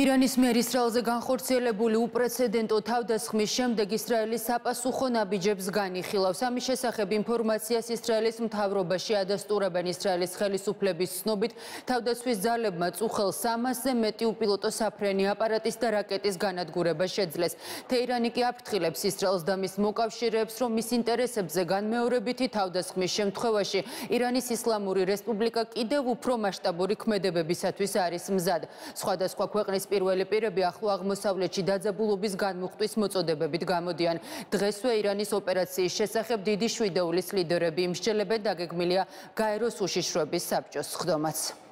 ირანის მიერ ისრაელზე განხორციელებული უპრეცედენტო თავდასხმის შემდეგ ისრაელის საპასუხო ნაბიჯებს განიხილავს. ამის შესახებ ინფორმაციას ისრაელის მთავრობაში ადასტურებენ ისრაელის ხელისუფლების ცნობით, თავდასხმის ძალებმა წუხელ 300-ზე მეტი უპილოტო საფრენი აპარატის და რაკეტის განადგურება შეძლეს. თეირანი კი აფრთხილებს ისრაელს და მის მოკავშირეებს, რომ მის ინტერესებზე განმეორებითი თავდასხმის შემთხვევაში ირანის ისლამური რესპუბლიკა კიდევ უფრო მასშტაბური ქმედებებისათვის არის მზად. სხვადასხვა ქვეყნის პირველი პირები ახლო აღმოსავლეთში დაძაბულობის განმუხტვის მოწოდებებით გამოდიან. დღესვე ირანის ოპერაციის შესახებ დიდი შვიდეულის ლიდერები იმსჯელებენ დაგეგმილია გაეროს უშიშროების საბჭოს ხდომაც.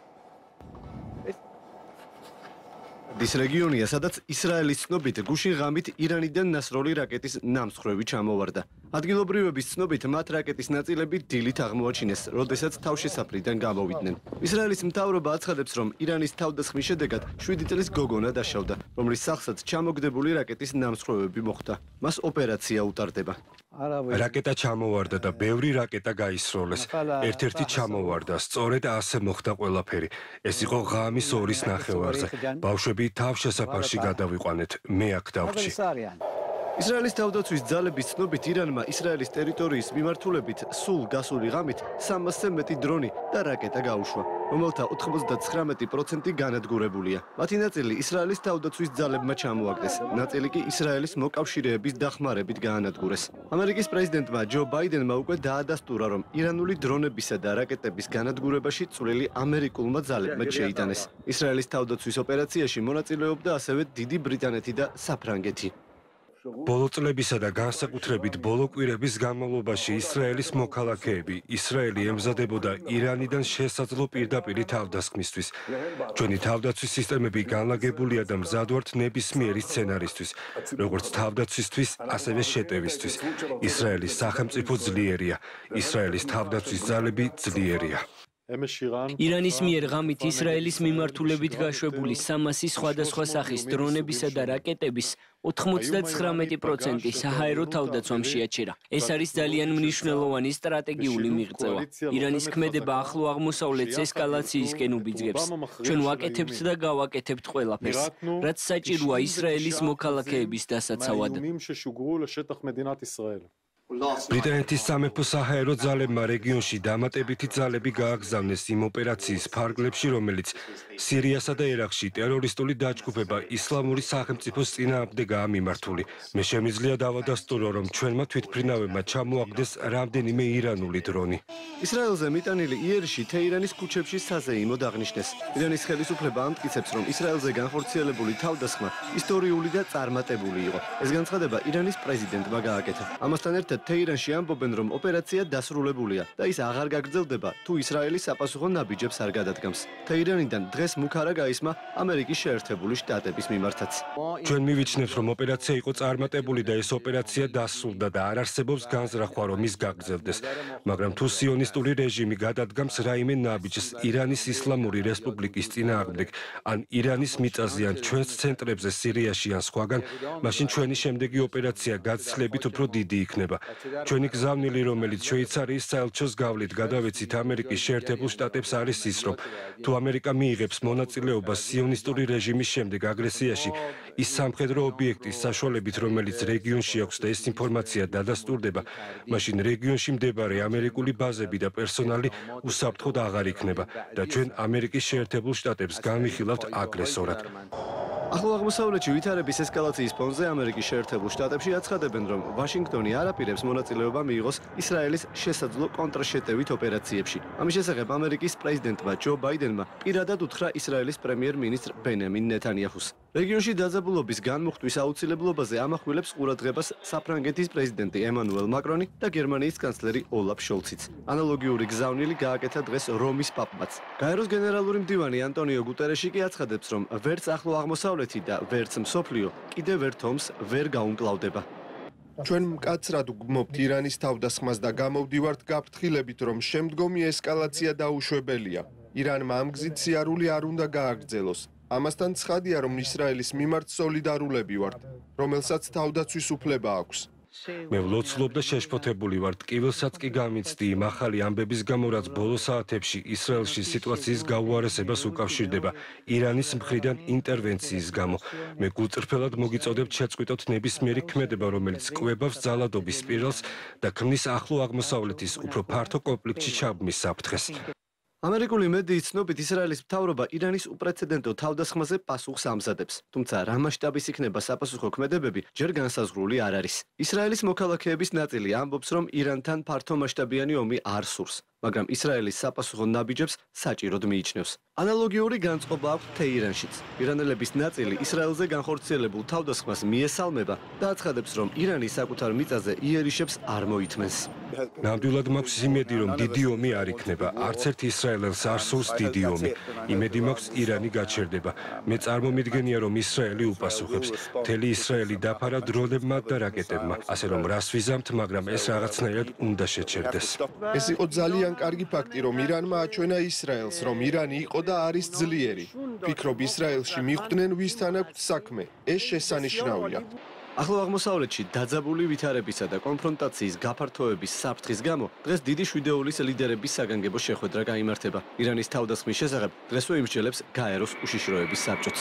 ის რეგიონია, სადაც ისრაელის ცნობით გუშინ ღამით ირანიდან ნასროლი რაკეტის ნამსხვრევი ჩამოვარდა. ადგილობრივების ცნობით მათ რაკეტის ნაწილები დილით აღმოაჩინეს, როდესაც თავშესაფრიდან გამოვიდნენ. ისრაელის მთავრობა აცხადებს, რომ ირანის თავდასხმის შედეგად 7 წლის გოგონა დაშავდა, რომლის სახსაც ჩამოგდებული რაკეტის ნამსხვრევები მოხდა. მას ოპერაცია უტარდება. რაკეტა ჩამოვარდა და ბევრი რაკეტა გაისროლეს. ერთ-ერთი ჩამოვარდა, სწორედ ასე მოხდა ყველაფერი. ეს იყო ღამის 2-ის ნახევარზე. ბავშვები თავშესაფარში გადავიყვანეთ. მე აქ დავრჩი. ისრაელის თავდაცვის ძალების ცნობით ირანმა ისრაელის ტერიტორიის მიმართულებით სულ გასული ღამით 300-ზე მეტი დრონი და რაკეტა გაუშვა, რომელთა 99% განადგურებულია. მათი ნაწილი ისრაელის თავდაცვის ძალებმა ჩამოაგდეს, ნაწილი კი ისრაელის მოკავშირეების დახმარებით გაანადგურეს. ამერიკის პრეზიდენტმა ჯო ბაიდენმა უკვე დაადასტურა, რომ ირანული დრონებისა და რაკეტების განადგურებაში წვლილი ამერიკულმა ძალებმა შეიტანეს. ისრაელის თავდაცვის ოპერაციაში მონაწილეობდა ასევე დიდი ბრიტანეთი და საფრანგეთი. ბოლო წლებისა და განსაკუთრებით ბოლო კვირების განმავლობაში ისრაელის მოქალაქეები ისრაელი ემზადებოდა ირანიდან შესაძლო პირდაპირ თავდასხმისთვის. ჩვენი თავდაცვის სისტემები განლაგებულია და მზად ვართ ნებისმიერი სცენარისთვის, როგორც თავდაცვისთვის, ასევე შეტევისთვის. ისრაელის სახელმწიფო ძლიერია, ისრაელის თავდაცვის ძალები ძლიერია. ირანის მიერ ღამით ისრაელის მიმართულებით გაშვებული 300 სხვადასხვა სახის დრონებისა და რაკეტების 99% საჰაერო თავდაცვამ შეაჩერა. ეს არის ძალიან მნიშვნელოვანი სტრატეგიული მიღწევა. ირანის ქმედება ახლო აღმოსავლეთს ესკალაციისკენ უბიძგებს. ჩვენ ვაკეთებთ და გავაკეთებთ ყველაფერს, რაც საჭიროა ისრაელის მოქალაქეების დასაცავად. ბრიტანეთის სამეფო საჰაერო ძალებმა რეგიონში დამატებითი ძალები გააგზავნეს იმ ოპერაციის ფარგლებში, რომელიც სირიასა და ერაყში ტერორისტული დაჯგუფება ისლამური სახელმწიფოს წინააღმდეგაა მიმართული. მე შემიძლია დავადასტურო, რომ ჩვენმა თვითფრინავებმა ჩამოაგდეს რამდენიმე ირანული დრონი. ისრაელზე მიტანილი იერში თეირანის ქუჩებში საზეიმოდ აღნიშნეს. ირანის ხელისუფლება ამტკიცებს, რომ ისრაელზე განხორციელებული თავდასხმა ისტორიული და წარმატებული იყო. ეს განცხადება ირანის პრეზიდენტმა გააკეთა. ამასთან ერთად თეირანში ამბობენ, რომ ოპერაცია დასრულებულია და ის აღარ გაგრძელდება, თუ ისრაელი საპასუხო ნაბიჯებს არ გადადგამს. თეირანიდან დღეს მუქარა გაისმა ამერიკის შეერთებული შტატების მიმართაც. ჩვენ მივიჩნევთ, რომ ოპერაცია იყო წარმატებული და ეს ოპერაცია დასრულდა და არ არსებობს განზრახვა, რომ ის გაგრძელდეს. მაგრამ თუ სიონისტური რეჟიმი გადადგამს რაიმე ნაბიჯს ირანის ისლამური რესპუბლიკის წინააღმდეგ, ან ირანის მიწაზე ან ჩვენს ცენტრებზე სირიაში ან სხვაგან, მაშინ ჩვენი შემდეგი ოპერაცია გაცილებით უფრო დიდი იქნება. ჩვენი გზავნილი რომელიც შვეიცარიის საელჩოს გავლით გადავეცით ამერიკის შეერთებულ შტატებს არის ის რომ თუ ამერიკა მიიღებს მონაწილეობას სიონისტური რეჟიმის შემდეგ აგრესიაში ის სამხედრო ობიექტის საშუალებით რომელიც რეგიონში აქვს და ეს ინფორმაცია დადასტურდება მაშინ რეგიონში მდებარე ამერიკული ბაზები და პერსონალი უსაფრთხოდ აღარ იქნება და ჩვენ ამერიკის შეერთებულ შტატებს განვიხილავთ აგრესორად ახლო აღმოსავლეთში ვითარების ესკალაციის ფონზე ამერიკის შეერთებულ შტატებში აცხადებენ, რომ ვაშინგტონი არაპირებს მონაწილეობა მიიღოს ისრაელის შესაძლო კონტრშეტევით ოპერაციებში. ამის შესახებ ამერიკის პრეზიდენტმა ჯო ბაიდენმა პირადად უთხრა ისრაელის პრემიერ-მინისტრ ბენემინ ნეთანიაჰუს. რეგიონში დაძაბულობის განმუხტვის აუცილებლობაზე ამახვილებს ყურადღებას საფრანგეთის პრეზიდენტი ემანუელ მაკრონი და გერმანიის კანცლერი ოლაფ შოლციც. ანალოგიური გზავნილი გააკეთა დღეს რომის პაპმაც. გაეროს გენერალური მდივანი ანტონიო გუტერეში კი აცხადებს, რომ ვერც ახლო აღმოსავლეთ აღმოსავლეთი და ვერც მსოფლიო კიდევ ერთ ომს ვერ გაუმკლავდება. ჩვენ მკაცრად გმობთ ირანის თავდასხმას და გამოვდივართ გაფრთხილებით, რომ შემდგომი ესკალაცია დაუშვებელია. ირანმა ამ გზით სიარული არ უნდა გააგრძელოს. ამასთან ცხადია, რომ ისრაელის მიმართ სოლიდარულები ვართ, რომელსაც თავდაცვის უფლება აქვს. მე ვლოცლობ და შეშფოთებული ვარ ტკივილსაც კი გამიცდი. იმ ახალი ამბების გამო რაც ბოლო საათებში ისრაელში სიტუაციის გაუარესებას უკავშირდება ირანის მხრიდან ინტერვენციის გამო. მე გულწრფელად მოგიწოდებთ შეწყვიტოთ ნებისმიერი ქმედება რომელიც კვებავს ძალადობის სპირალს და ქმნის ახლო აღმოსავლეთის უფრო ფართო კონფლიქტში ჩაბმის საფრთხეს ამერიკული მედიის ცნობით ისრაელის მთავრობა ირანის უპრეცედენტო თავდასხმაზე პასუხს ამზადებს. თუმცა რა მასშტაბის იქნება საპასუხო ქმედებები, ჯერ განსაზღვრული არ არის. ისრაელის მოქალაქეების ნაწილი ამბობს, რომ ირანთან ფართომასშტაბიანი ომი არ სურს. მაგრამ ისრაელის საპასუხო ნაბიჯებს საჭიროდ მიიჩნევს. ანალოგიური განწყობა აქვს თეირანშიც. ირანელების ნაწილი ისრაელზე განხორციელებულ თავდასხმას მიესალმება და აცხადებს, რომ ირანი საკუთარ მიწაზე იერიშებს არ მოითმენს. ნამდვილად მაქვს იმედი, რომ დიდი ომი არ იქნება. არც ერთ ისრაელელს არ სურს დიდი ომი. იმედი მაქვს ირანი გაჩერდება. მე წარმომიდგენია, რომ ისრაელი უპასუხებს. მთელი ისრაელი დაფარა დრონებმა და რაკეტებმა. ასე რომ რას ვიზამთ, მაგრამ ეს რაღაცნაირად უნდა შეჩერდეს. ეს იყო ძალიან ძალიან კარგი ფაქტი, რომ ირანმა აჩვენა ისრაელს, რომ ირანი იყო და არის ძლიერი. ფიქრობ ისრაელში მიხვდნენ ვისთან აქვს საქმე. ეს შესანიშნავია. ახლო აღმოსავლეთში დაძაბული ვითარებისა და კონფრონტაციის გაფართოების საფრთხის გამო დღეს დიდი შვიდეულის ლიდერების საგანგებო შეხვედრა გამართება. ირანის თავდასხმის შესახებ დღესვე იმსჯელებს გაეროს უშიშროების საბჭოც.